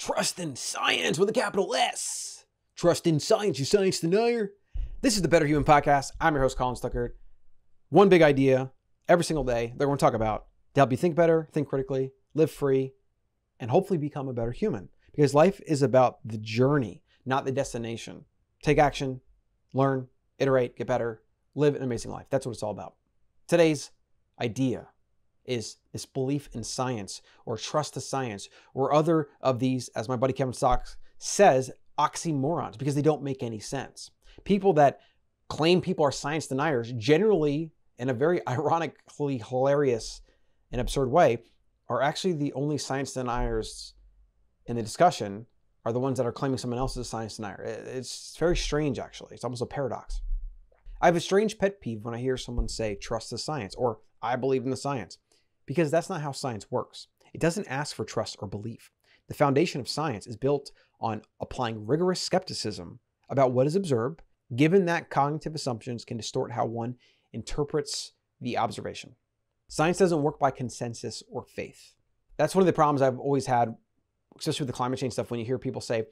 Trust in science with a capital S. Trust in science, you science denier. This is the Better Human Podcast. I'm your host, Colin Stuckert. One big idea every single day that we're going to talk about to help you think better, think critically, live free, and hopefully become a better human. Because life is about the journey, not the destination. Take action, learn, iterate, get better, live an amazing life. That's what it's all about. Today's idea is this belief in science or trust to science or other of these, as my buddy Kevin Stocks says, oxymorons because they don't make any sense. People that claim people are science deniers generally, in a very ironically hilarious and absurd way, are actually the only science deniers in the discussion are the ones that are claiming someone else is a science denier. It's very strange, actually. It's almost a paradox. I have a strange pet peeve when I hear someone say, trust the science, or I believe in the science because that's not how science works. It doesn't ask for trust or belief. The foundation of science is built on applying rigorous skepticism about what is observed, given that cognitive assumptions can distort how one interprets the observation. Science doesn't work by consensus or faith. That's one of the problems I've always had, especially with the climate change stuff, when you hear people say,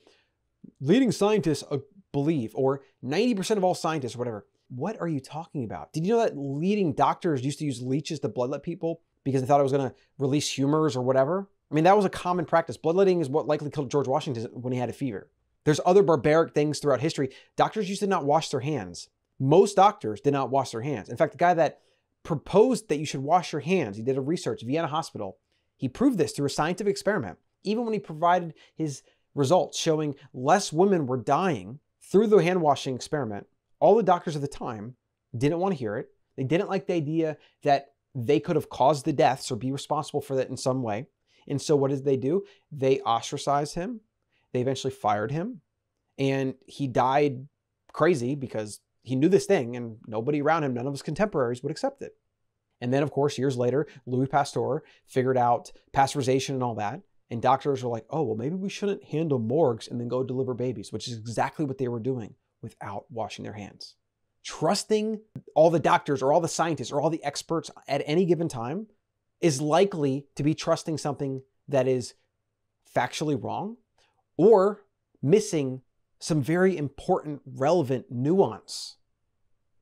leading scientists uh, believe, or 90% of all scientists, or whatever. What are you talking about? Did you know that leading doctors used to use leeches to bloodlet people because they thought it was going to release humors or whatever. I mean, that was a common practice. Bloodletting is what likely killed George Washington when he had a fever. There's other barbaric things throughout history. Doctors used to not wash their hands. Most doctors did not wash their hands. In fact, the guy that proposed that you should wash your hands, he did a research, Vienna Hospital. He proved this through a scientific experiment. Even when he provided his results showing less women were dying through the hand washing experiment, all the doctors at the time didn't want to hear it. They didn't like the idea that they could have caused the deaths or be responsible for that in some way. And so what did they do? They ostracized him. They eventually fired him. And he died crazy because he knew this thing and nobody around him, none of his contemporaries would accept it. And then, of course, years later, Louis Pasteur figured out pasteurization and all that. And doctors were like, oh, well, maybe we shouldn't handle morgues and then go deliver babies, which is exactly what they were doing without washing their hands trusting all the doctors or all the scientists or all the experts at any given time is likely to be trusting something that is factually wrong or missing some very important, relevant nuance.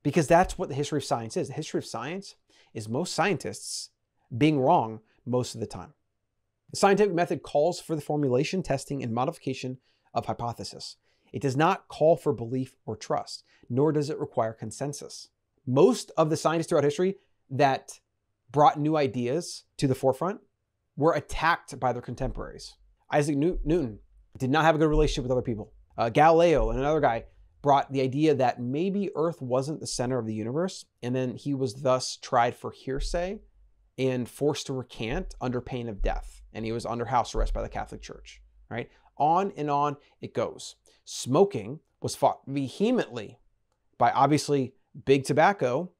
Because that's what the history of science is. The history of science is most scientists being wrong most of the time. The scientific method calls for the formulation, testing, and modification of hypothesis. It does not call for belief or trust, nor does it require consensus. Most of the scientists throughout history that brought new ideas to the forefront were attacked by their contemporaries. Isaac Newton did not have a good relationship with other people. Uh, Galileo and another guy brought the idea that maybe Earth wasn't the center of the universe, and then he was thus tried for hearsay and forced to recant under pain of death. And he was under house arrest by the Catholic Church. Right? On and on it goes. Smoking was fought vehemently by obviously big tobacco.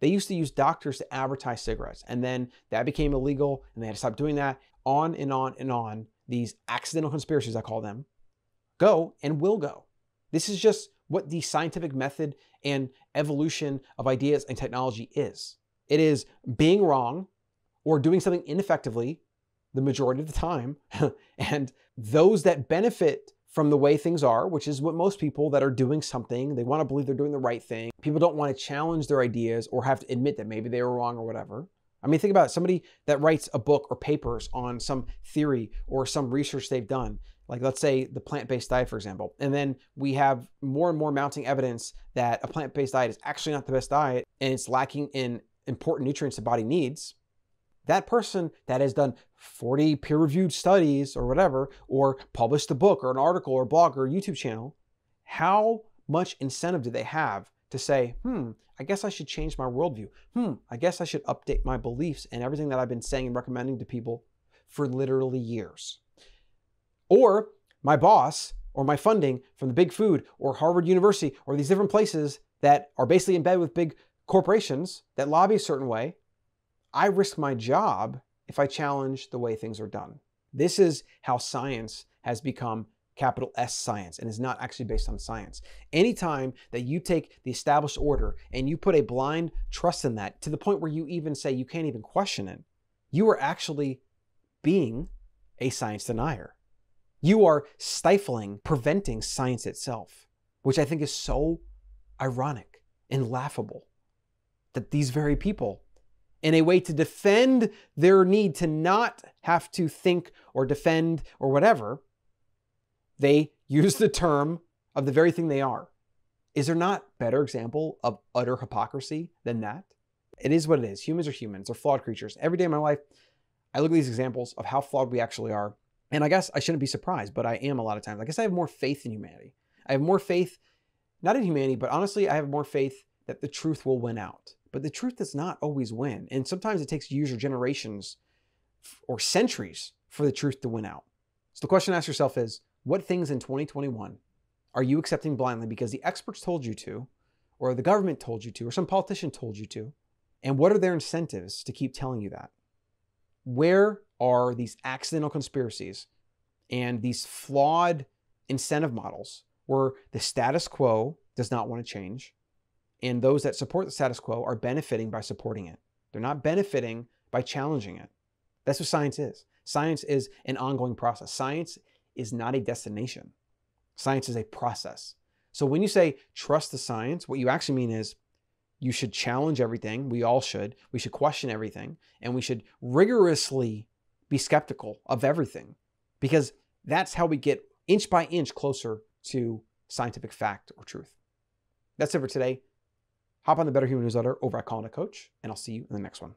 They used to use doctors to advertise cigarettes, and then that became illegal, and they had to stop doing that. On and on and on. These accidental conspiracies, I call them, go and will go. This is just what the scientific method and evolution of ideas and technology is. It is being wrong or doing something ineffectively the majority of the time. and those that benefit from the way things are, which is what most people that are doing something, they want to believe they're doing the right thing. People don't want to challenge their ideas or have to admit that maybe they were wrong or whatever. I mean, think about it. somebody that writes a book or papers on some theory or some research they've done, like let's say the plant based diet, for example. And then we have more and more mounting evidence that a plant based diet is actually not the best diet and it's lacking in important nutrients the body needs that person that has done 40 peer reviewed studies or whatever, or published a book or an article or blog or YouTube channel, how much incentive do they have to say, hmm, I guess I should change my worldview. Hmm, I guess I should update my beliefs and everything that I've been saying and recommending to people for literally years. Or my boss or my funding from the big food or Harvard University or these different places that are basically in bed with big corporations that lobby a certain way I risk my job if I challenge the way things are done. This is how science has become capital S science and is not actually based on science. Anytime that you take the established order and you put a blind trust in that to the point where you even say you can't even question it, you are actually being a science denier. You are stifling, preventing science itself, which I think is so ironic and laughable that these very people, in a way to defend their need to not have to think or defend or whatever, they use the term of the very thing they are. Is there not better example of utter hypocrisy than that? It is what it is. Humans are humans. They're flawed creatures. Every day of my life, I look at these examples of how flawed we actually are. And I guess I shouldn't be surprised, but I am a lot of times. I guess I have more faith in humanity. I have more faith, not in humanity, but honestly, I have more faith that the truth will win out. But the truth does not always win. And sometimes it takes years or generations or centuries for the truth to win out. So the question to ask yourself is what things in 2021 are you accepting blindly because the experts told you to, or the government told you to, or some politician told you to? And what are their incentives to keep telling you that? Where are these accidental conspiracies and these flawed incentive models where the status quo does not want to change and those that support the status quo are benefiting by supporting it? They're not benefiting by challenging it. That's what science is. Science is an ongoing process. Science is not a destination. Science is a process. So when you say trust the science, what you actually mean is you should challenge everything. We all should. We should question everything. And we should rigorously be skeptical of everything because that's how we get inch by inch closer to scientific fact or truth. That's it for today. Hop on the Better Human newsletter over at Calling a Coach, and I'll see you in the next one.